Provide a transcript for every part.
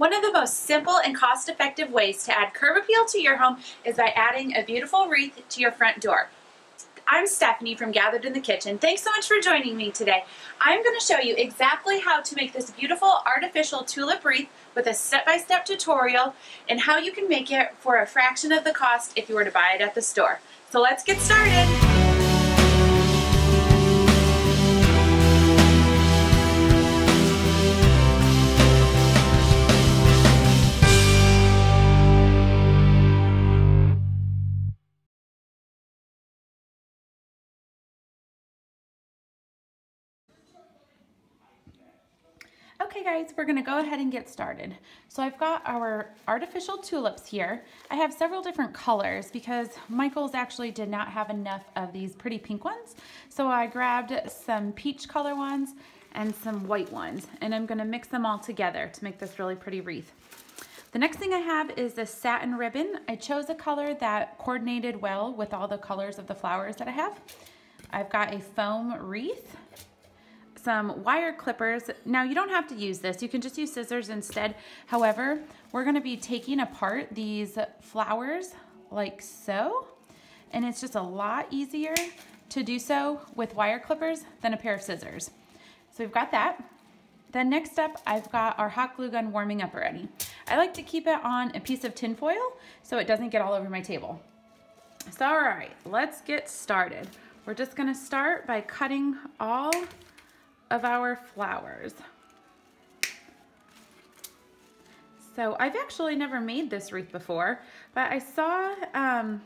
One of the most simple and cost-effective ways to add curb appeal to your home is by adding a beautiful wreath to your front door. I'm Stephanie from Gathered in the Kitchen. Thanks so much for joining me today. I'm going to show you exactly how to make this beautiful artificial tulip wreath with a step-by-step -step tutorial and how you can make it for a fraction of the cost if you were to buy it at the store. So let's get started. Okay guys, we're gonna go ahead and get started. So I've got our artificial tulips here. I have several different colors because Michaels actually did not have enough of these pretty pink ones. So I grabbed some peach color ones and some white ones and I'm gonna mix them all together to make this really pretty wreath. The next thing I have is a satin ribbon. I chose a color that coordinated well with all the colors of the flowers that I have. I've got a foam wreath some wire clippers. Now you don't have to use this, you can just use scissors instead. However, we're gonna be taking apart these flowers like so, and it's just a lot easier to do so with wire clippers than a pair of scissors. So we've got that. Then next up, I've got our hot glue gun warming up already. I like to keep it on a piece of tin foil so it doesn't get all over my table. So all right, let's get started. We're just gonna start by cutting all of our flowers. So I've actually never made this wreath before, but I saw um,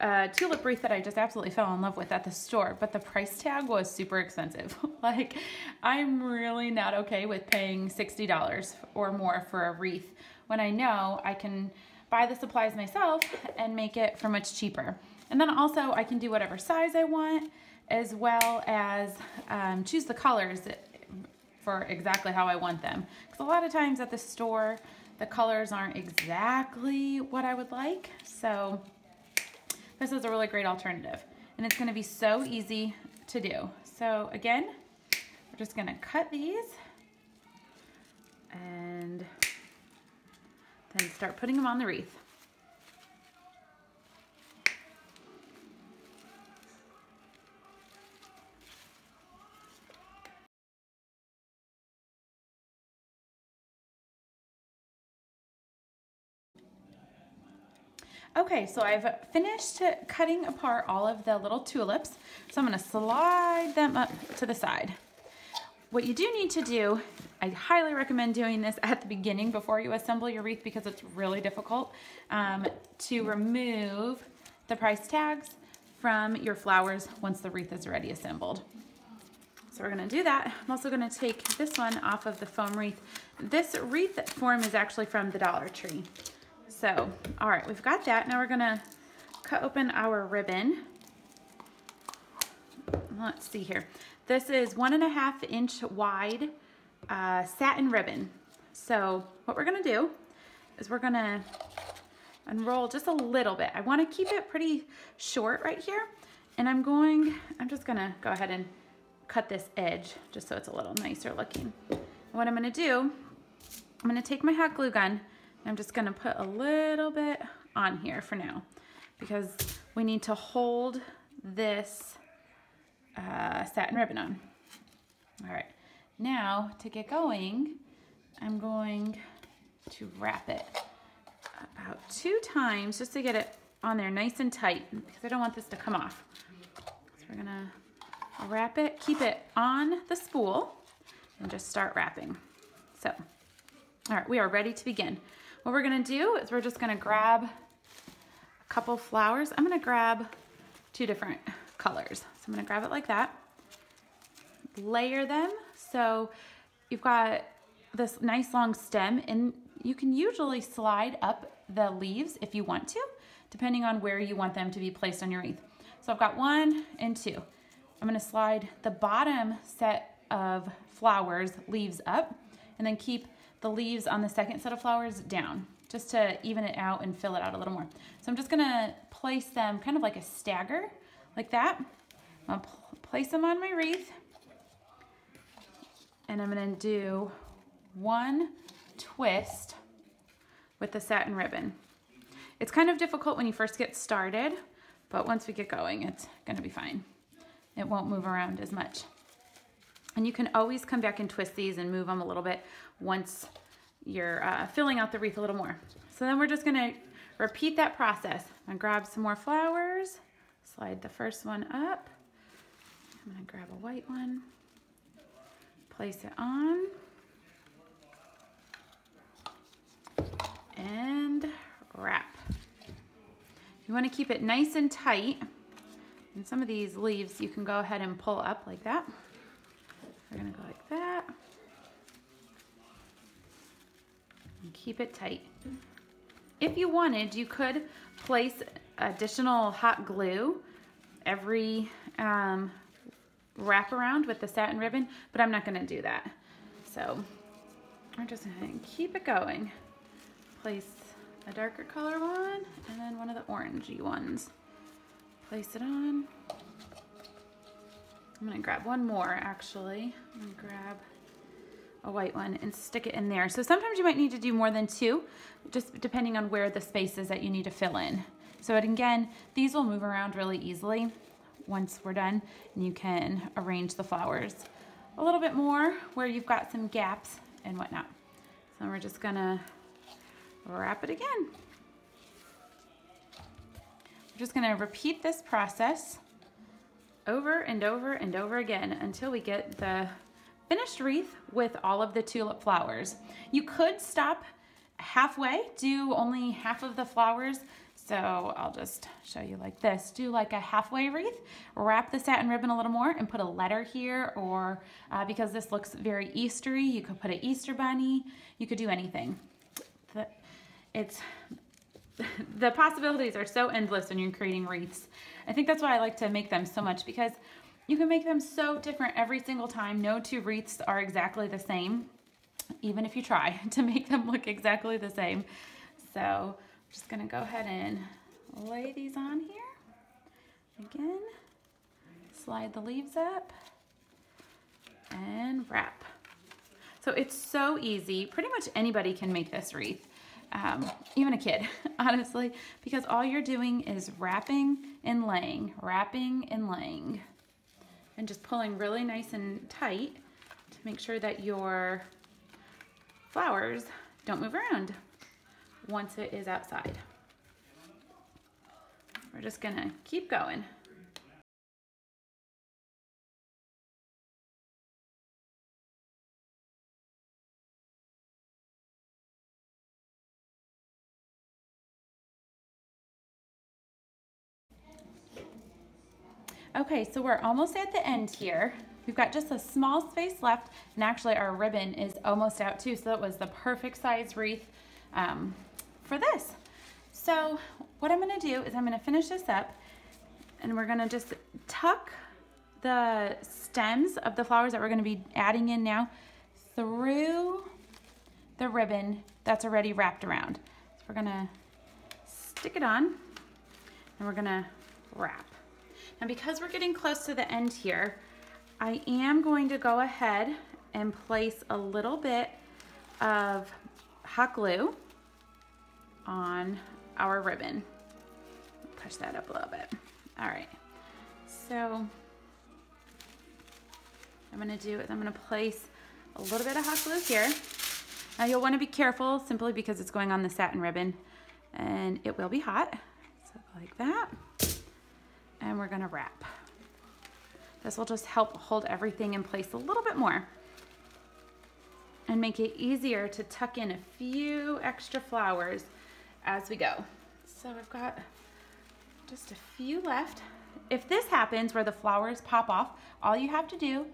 a tulip wreath that I just absolutely fell in love with at the store, but the price tag was super expensive. like, I'm really not okay with paying $60 or more for a wreath when I know I can buy the supplies myself and make it for much cheaper. And then also I can do whatever size I want as well as um, choose the colors for exactly how I want them. Because a lot of times at the store, the colors aren't exactly what I would like. So this is a really great alternative. And it's gonna be so easy to do. So again, we're just gonna cut these and then start putting them on the wreath. Okay, so I've finished cutting apart all of the little tulips. So I'm gonna slide them up to the side. What you do need to do, I highly recommend doing this at the beginning before you assemble your wreath because it's really difficult um, to remove the price tags from your flowers once the wreath is already assembled. So we're gonna do that. I'm also gonna take this one off of the foam wreath. This wreath form is actually from the Dollar Tree. So, all right, we've got that. Now we're gonna cut open our ribbon. Let's see here. This is one and a half inch wide uh, satin ribbon. So what we're gonna do is we're gonna unroll just a little bit. I wanna keep it pretty short right here. And I'm going, I'm just gonna go ahead and cut this edge just so it's a little nicer looking. And what I'm gonna do, I'm gonna take my hot glue gun I'm just gonna put a little bit on here for now because we need to hold this uh, satin ribbon on. All right, now to get going, I'm going to wrap it about two times just to get it on there nice and tight because I don't want this to come off. So we're gonna wrap it, keep it on the spool and just start wrapping. So, all right, we are ready to begin. What we're gonna do is we're just gonna grab a couple flowers. I'm gonna grab two different colors. So I'm gonna grab it like that, layer them. So you've got this nice long stem and you can usually slide up the leaves if you want to, depending on where you want them to be placed on your wreath. So I've got one and two. I'm gonna slide the bottom set of flowers, leaves up, and then keep the leaves on the second set of flowers down just to even it out and fill it out a little more. So I'm just gonna place them kind of like a stagger, like that. I'll place them on my wreath and I'm gonna do one twist with the satin ribbon. It's kind of difficult when you first get started, but once we get going, it's gonna be fine. It won't move around as much. And you can always come back and twist these and move them a little bit once you're uh, filling out the wreath a little more. So then we're just gonna repeat that process. I'm gonna grab some more flowers, slide the first one up. I'm gonna grab a white one, place it on. And wrap. You wanna keep it nice and tight. And some of these leaves you can go ahead and pull up like that. We're gonna go like that. And keep it tight. If you wanted, you could place additional hot glue every um, wrap around with the satin ribbon, but I'm not gonna do that. So we're just gonna keep it going. Place a darker color one and then one of the orangey ones. Place it on. I'm gonna grab one more actually. I'm gonna grab a white one and stick it in there. So sometimes you might need to do more than two, just depending on where the space is that you need to fill in. So again, these will move around really easily once we're done and you can arrange the flowers a little bit more where you've got some gaps and whatnot. So we're just gonna wrap it again. We're just gonna repeat this process over and over and over again until we get the finished wreath with all of the tulip flowers. You could stop halfway, do only half of the flowers. So I'll just show you like this. Do like a halfway wreath, wrap the satin ribbon a little more and put a letter here or uh, because this looks very Eastery, you could put an Easter bunny. You could do anything. It's the possibilities are so endless when you're creating wreaths. I think that's why I like to make them so much because you can make them so different every single time. No two wreaths are exactly the same, even if you try to make them look exactly the same. So I'm just gonna go ahead and lay these on here. Again, slide the leaves up and wrap. So it's so easy. Pretty much anybody can make this wreath um, even a kid, honestly, because all you're doing is wrapping and laying, wrapping and laying, and just pulling really nice and tight to make sure that your flowers don't move around once it is outside. We're just gonna keep going. Okay, so we're almost at the end here. We've got just a small space left, and actually our ribbon is almost out too, so it was the perfect size wreath um, for this. So what I'm gonna do is I'm gonna finish this up, and we're gonna just tuck the stems of the flowers that we're gonna be adding in now through the ribbon that's already wrapped around. So we're gonna stick it on, and we're gonna wrap. And because we're getting close to the end here, I am going to go ahead and place a little bit of hot glue on our ribbon. Push that up a little bit. All right, so I'm gonna do is I'm gonna place a little bit of hot glue here. Now you'll wanna be careful simply because it's going on the satin ribbon and it will be hot. So like that and we're gonna wrap. This will just help hold everything in place a little bit more and make it easier to tuck in a few extra flowers as we go. So I've got just a few left. If this happens where the flowers pop off, all you have to do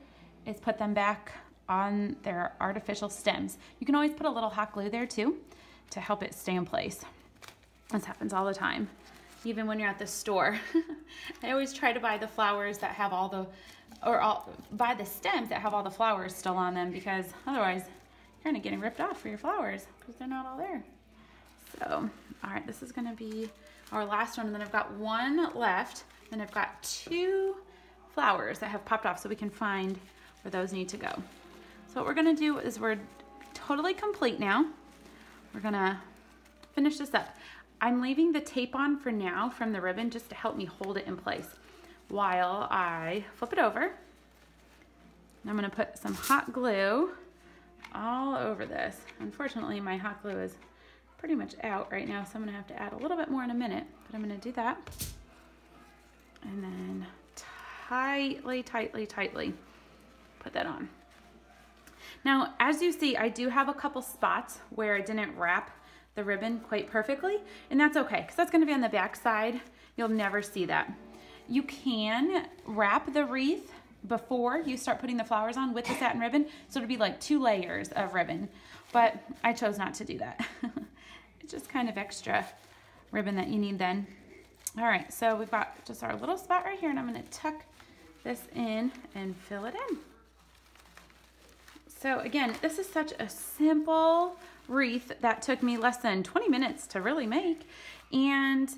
is put them back on their artificial stems. You can always put a little hot glue there too to help it stay in place. This happens all the time even when you're at the store. I always try to buy the flowers that have all the, or all, buy the stems that have all the flowers still on them because otherwise you're gonna getting ripped off for your flowers because they're not all there. So, all right, this is gonna be our last one and then I've got one left and I've got two flowers that have popped off so we can find where those need to go. So what we're gonna do is we're totally complete now. We're gonna finish this up. I'm leaving the tape on for now from the ribbon just to help me hold it in place while I flip it over. I'm gonna put some hot glue all over this. Unfortunately, my hot glue is pretty much out right now, so I'm gonna have to add a little bit more in a minute, but I'm gonna do that. And then tightly, tightly, tightly put that on. Now, as you see, I do have a couple spots where I didn't wrap the ribbon quite perfectly, and that's okay, because that's gonna be on the back side. You'll never see that. You can wrap the wreath before you start putting the flowers on with the satin ribbon, so it'll be like two layers of ribbon, but I chose not to do that. it's just kind of extra ribbon that you need then. All right, so we've got just our little spot right here, and I'm gonna tuck this in and fill it in. So again, this is such a simple wreath that took me less than 20 minutes to really make. And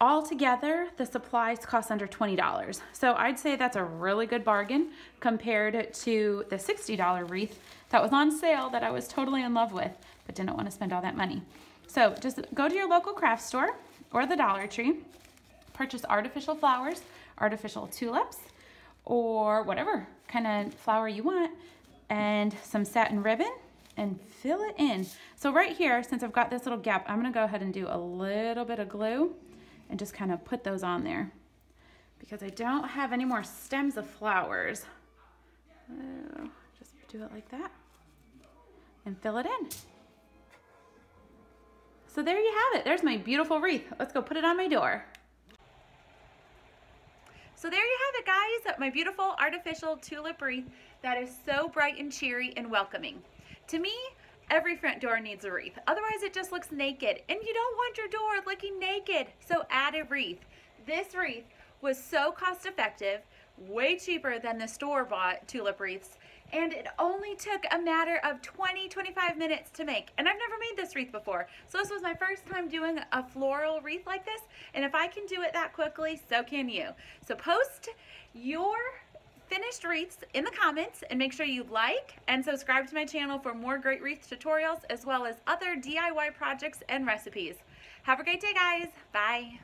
altogether, the supplies cost under $20. So I'd say that's a really good bargain compared to the $60 wreath that was on sale that I was totally in love with, but didn't want to spend all that money. So just go to your local craft store or the Dollar Tree, purchase artificial flowers, artificial tulips, or whatever kind of flower you want, and some satin ribbon and fill it in. So right here, since I've got this little gap, I'm gonna go ahead and do a little bit of glue and just kind of put those on there because I don't have any more stems of flowers. So just do it like that and fill it in. So there you have it. There's my beautiful wreath. Let's go put it on my door. So there you have it, guys. My beautiful artificial tulip wreath that is so bright and cheery and welcoming. To me, every front door needs a wreath. Otherwise, it just looks naked. And you don't want your door looking naked. So add a wreath. This wreath was so cost effective, way cheaper than the store-bought tulip wreaths, and it only took a matter of 20, 25 minutes to make. And I've never made this wreath before. So this was my first time doing a floral wreath like this. And if I can do it that quickly, so can you. So post your finished wreaths in the comments and make sure you like and subscribe to my channel for more great wreath tutorials as well as other DIY projects and recipes. Have a great day guys. Bye.